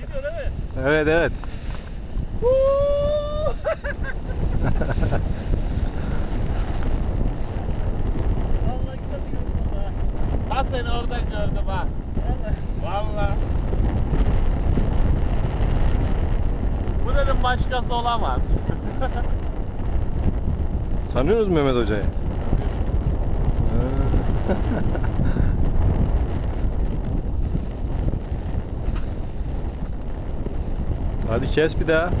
Gidiyor değil mi? Evet evet. Vallahi güzel yolculuk ha. Ha seni orada gördüm ha. Vallahi. Bu dedim başkası olamaz. Tanıyorsunuz Mehmet Hoca'yı? Hadi kes bir daha.